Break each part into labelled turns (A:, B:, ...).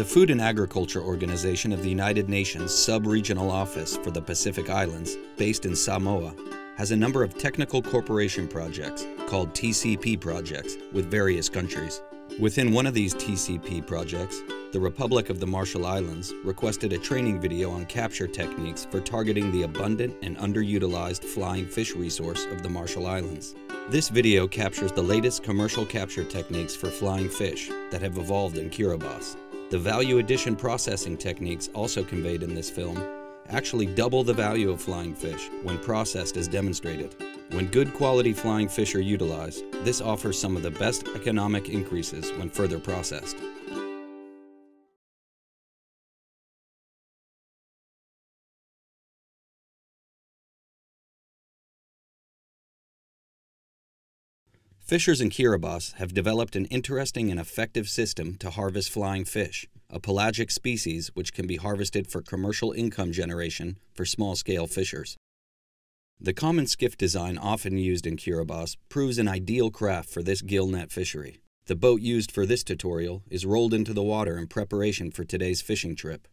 A: The Food and Agriculture Organization of the United Nations Sub-Regional Office for the Pacific Islands, based in Samoa, has a number of technical cooperation projects called TCP projects with various countries. Within one of these TCP projects, the Republic of the Marshall Islands requested a training video on capture techniques for targeting the abundant and underutilized flying fish resource of the Marshall Islands. This video captures the latest commercial capture techniques for flying fish that have evolved in Kiribati. The value addition processing techniques also conveyed in this film actually double the value of flying fish when processed as demonstrated. When good quality flying fish are utilized, this offers some of the best economic increases when further processed. Fishers in Kiribati have developed an interesting and effective system to harvest flying fish, a pelagic species which can be harvested for commercial income generation for small-scale fishers. The common skiff design often used in Kiribati proves an ideal craft for this gill net fishery. The boat used for this tutorial is rolled into the water in preparation for today's fishing trip.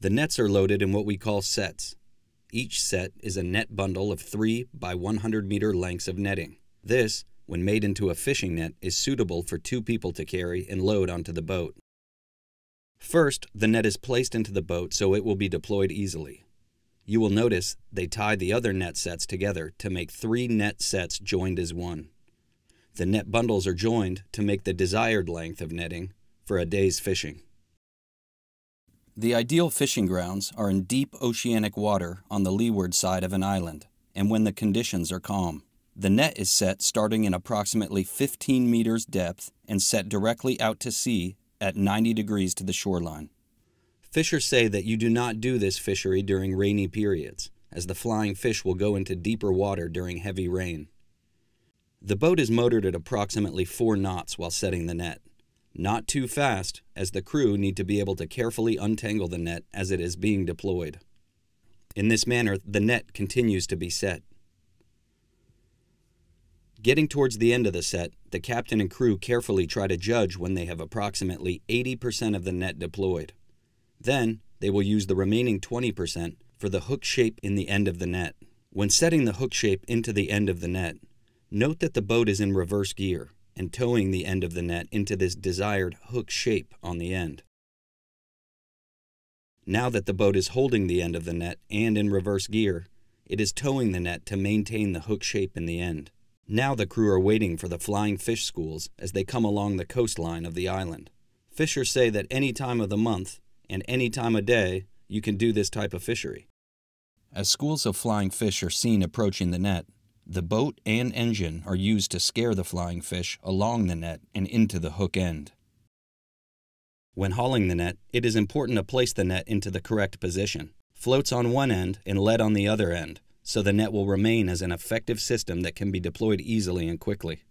A: The nets are loaded in what we call sets. Each set is a net bundle of 3 by 100 meter lengths of netting. This when made into a fishing net, is suitable for two people to carry and load onto the boat. First, the net is placed into the boat so it will be deployed easily. You will notice they tie the other net sets together to make three net sets joined as one. The net bundles are joined to make the desired length of netting for a day's fishing. The ideal fishing grounds are in deep oceanic water on the leeward side of an island and when the conditions are calm. The net is set starting in approximately 15 meters depth and set directly out to sea at 90 degrees to the shoreline. Fishers say that you do not do this fishery during rainy periods, as the flying fish will go into deeper water during heavy rain. The boat is motored at approximately 4 knots while setting the net. Not too fast, as the crew need to be able to carefully untangle the net as it is being deployed. In this manner, the net continues to be set. Getting towards the end of the set, the captain and crew carefully try to judge when they have approximately 80% of the net deployed. Then, they will use the remaining 20% for the hook shape in the end of the net. When setting the hook shape into the end of the net, note that the boat is in reverse gear and towing the end of the net into this desired hook shape on the end. Now that the boat is holding the end of the net and in reverse gear, it is towing the net to maintain the hook shape in the end. Now the crew are waiting for the flying fish schools as they come along the coastline of the island. Fishers say that any time of the month and any time of day you can do this type of fishery. As schools of flying fish are seen approaching the net, the boat and engine are used to scare the flying fish along the net and into the hook end. When hauling the net, it is important to place the net into the correct position. Floats on one end and lead on the other end so the net will remain as an effective system that can be deployed easily and quickly.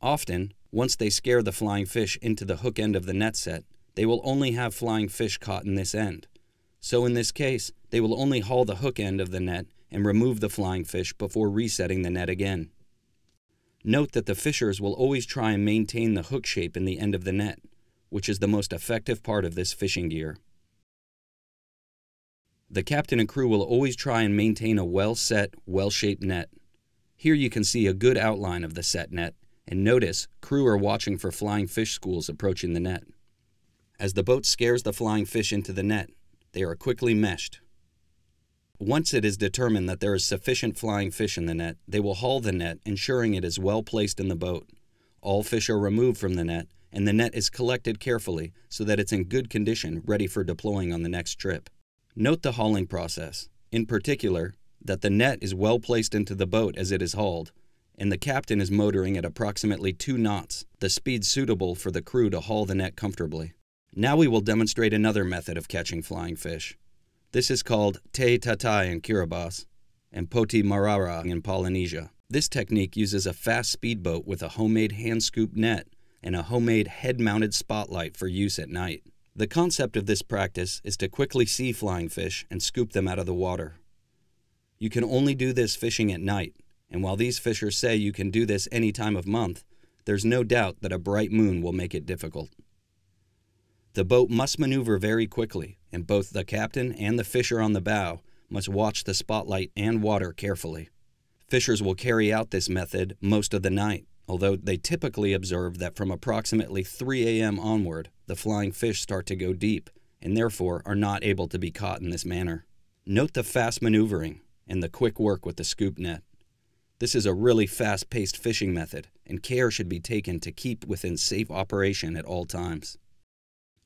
A: Often, once they scare the flying fish into the hook end of the net set, they will only have flying fish caught in this end. So in this case, they will only haul the hook end of the net and remove the flying fish before resetting the net again. Note that the fishers will always try and maintain the hook shape in the end of the net, which is the most effective part of this fishing gear. The captain and crew will always try and maintain a well set, well shaped net. Here you can see a good outline of the set net, and notice crew are watching for flying fish schools approaching the net. As the boat scares the flying fish into the net, they are quickly meshed. Once it is determined that there is sufficient flying fish in the net, they will haul the net, ensuring it is well placed in the boat. All fish are removed from the net, and the net is collected carefully so that it's in good condition, ready for deploying on the next trip. Note the hauling process, in particular, that the net is well placed into the boat as it is hauled, and the captain is motoring at approximately 2 knots, the speed suitable for the crew to haul the net comfortably. Now we will demonstrate another method of catching flying fish. This is called te tatai in Kiribati and poti marara in Polynesia. This technique uses a fast speedboat with a homemade hand scoop net and a homemade head mounted spotlight for use at night. The concept of this practice is to quickly see flying fish and scoop them out of the water. You can only do this fishing at night, and while these fishers say you can do this any time of month, there's no doubt that a bright moon will make it difficult. The boat must maneuver very quickly, and both the captain and the fisher on the bow must watch the spotlight and water carefully. Fishers will carry out this method most of the night, although they typically observe that from approximately 3 a.m. onward, the flying fish start to go deep and therefore are not able to be caught in this manner. Note the fast maneuvering and the quick work with the scoop net. This is a really fast paced fishing method, and care should be taken to keep within safe operation at all times.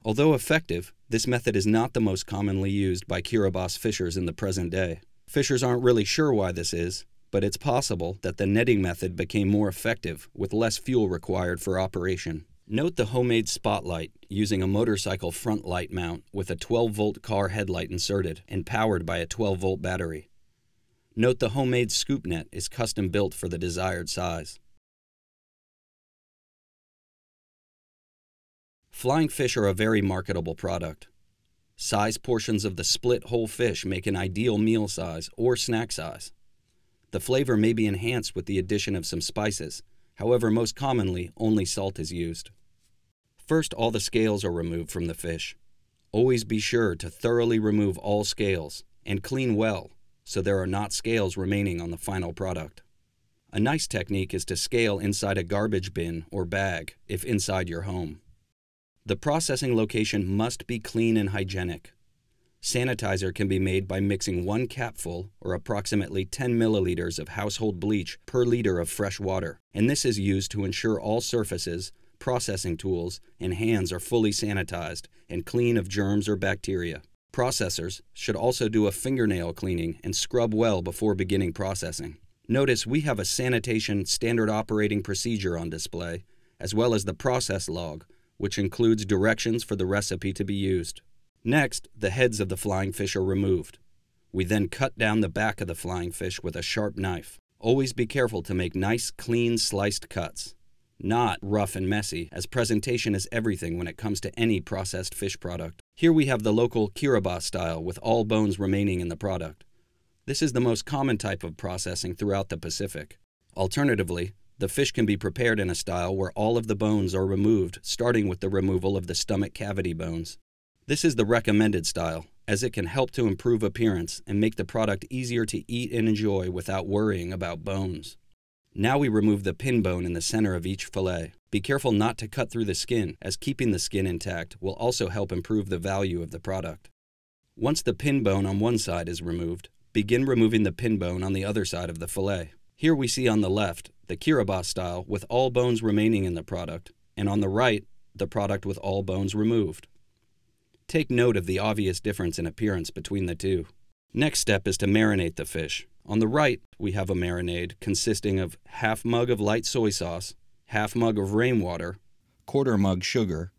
A: Although effective, this method is not the most commonly used by Kiribati fishers in the present day. Fishers aren't really sure why this is, but it's possible that the netting method became more effective with less fuel required for operation. Note the homemade spotlight using a motorcycle front light mount with a 12 volt car headlight inserted and powered by a 12 volt battery. Note the homemade scoop net is custom built for the desired size. Flying fish are a very marketable product. Size portions of the split whole fish make an ideal meal size or snack size. The flavor may be enhanced with the addition of some spices, however, most commonly, only salt is used. First, all the scales are removed from the fish. Always be sure to thoroughly remove all scales and clean well so there are not scales remaining on the final product. A nice technique is to scale inside a garbage bin or bag if inside your home. The processing location must be clean and hygienic. Sanitizer can be made by mixing one capful or approximately 10 milliliters of household bleach per liter of fresh water, and this is used to ensure all surfaces, processing tools, and hands are fully sanitized and clean of germs or bacteria. Processors should also do a fingernail cleaning and scrub well before beginning processing. Notice we have a sanitation standard operating procedure on display, as well as the process log, which includes directions for the recipe to be used. Next, the heads of the flying fish are removed. We then cut down the back of the flying fish with a sharp knife. Always be careful to make nice, clean, sliced cuts. Not rough and messy, as presentation is everything when it comes to any processed fish product. Here we have the local Kiribati style with all bones remaining in the product. This is the most common type of processing throughout the Pacific. Alternatively, the fish can be prepared in a style where all of the bones are removed, starting with the removal of the stomach cavity bones. This is the recommended style, as it can help to improve appearance and make the product easier to eat and enjoy without worrying about bones. Now we remove the pin bone in the center of each fillet. Be careful not to cut through the skin, as keeping the skin intact will also help improve the value of the product. Once the pin bone on one side is removed, begin removing the pin bone on the other side of the fillet. Here we see on the left the Kiribati style with all bones remaining in the product, and on the right, the product with all bones removed. Take note of the obvious difference in appearance between the two. Next step is to marinate the fish. On the right, we have a marinade consisting of half mug of light soy sauce, half mug of rainwater, quarter mug sugar,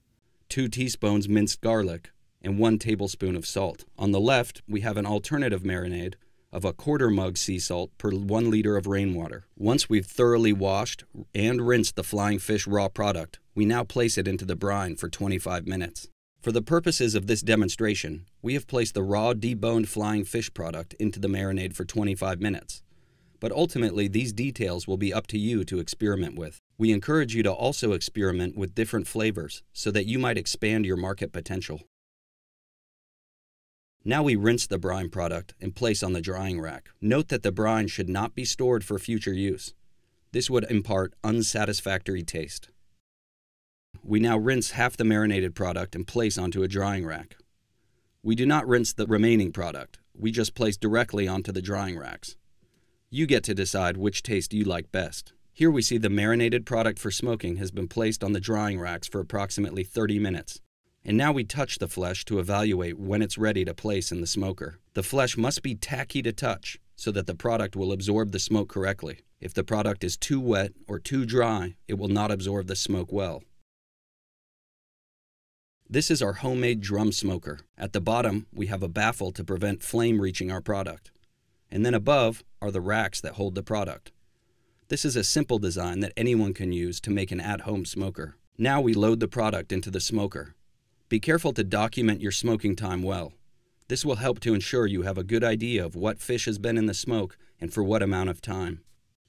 A: 2 teaspoons minced garlic, and 1 tablespoon of salt. On the left, we have an alternative marinade of a quarter mug sea salt per 1 liter of rainwater. Once we've thoroughly washed and rinsed the flying fish raw product, we now place it into the brine for 25 minutes. For the purposes of this demonstration, we have placed the raw deboned flying fish product into the marinade for 25 minutes. But ultimately, these details will be up to you to experiment with. We encourage you to also experiment with different flavors so that you might expand your market potential. Now we rinse the brine product and place on the drying rack. Note that the brine should not be stored for future use. This would impart unsatisfactory taste. We now rinse half the marinated product and place onto a drying rack. We do not rinse the remaining product, we just place directly onto the drying racks. You get to decide which taste you like best. Here we see the marinated product for smoking has been placed on the drying racks for approximately 30 minutes. And now we touch the flesh to evaluate when it's ready to place in the smoker. The flesh must be tacky to touch so that the product will absorb the smoke correctly. If the product is too wet or too dry, it will not absorb the smoke well. This is our homemade drum smoker. At the bottom, we have a baffle to prevent flame reaching our product. And then above are the racks that hold the product. This is a simple design that anyone can use to make an at-home smoker. Now we load the product into the smoker. Be careful to document your smoking time well. This will help to ensure you have a good idea of what fish has been in the smoke and for what amount of time.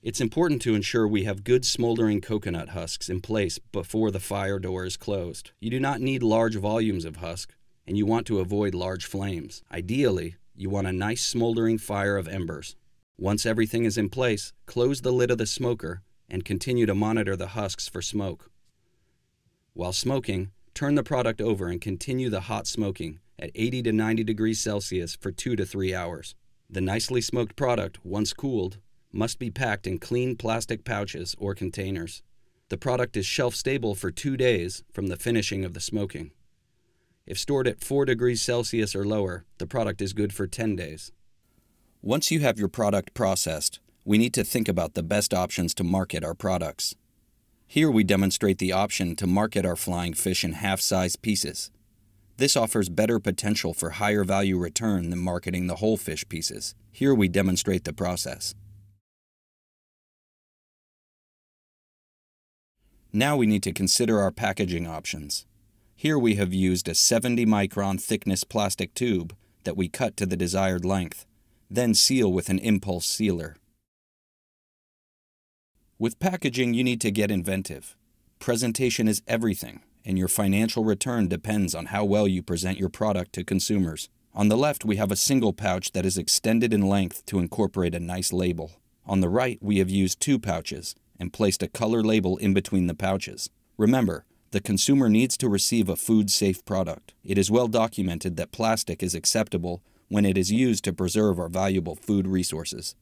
A: It's important to ensure we have good smoldering coconut husks in place before the fire door is closed. You do not need large volumes of husk, and you want to avoid large flames. Ideally, you want a nice smoldering fire of embers. Once everything is in place, close the lid of the smoker and continue to monitor the husks for smoke. While smoking, turn the product over and continue the hot smoking at 80 to 90 degrees Celsius for 2 to 3 hours. The nicely smoked product, once cooled, must be packed in clean plastic pouches or containers. The product is shelf stable for two days from the finishing of the smoking. If stored at 4 degrees Celsius or lower, the product is good for 10 days. Once you have your product processed, we need to think about the best options to market our products. Here we demonstrate the option to market our flying fish in half-size pieces. This offers better potential for higher value return than marketing the whole fish pieces. Here we demonstrate the process. Now we need to consider our packaging options. Here we have used a 70 micron thickness plastic tube that we cut to the desired length, then seal with an impulse sealer. With packaging, you need to get inventive. Presentation is everything, and your financial return depends on how well you present your product to consumers. On the left, we have a single pouch that is extended in length to incorporate a nice label. On the right, we have used two pouches and placed a color label in between the pouches. Remember, the consumer needs to receive a food-safe product. It is well documented that plastic is acceptable when it is used to preserve our valuable food resources.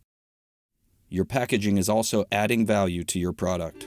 A: Your packaging is also adding value to your product.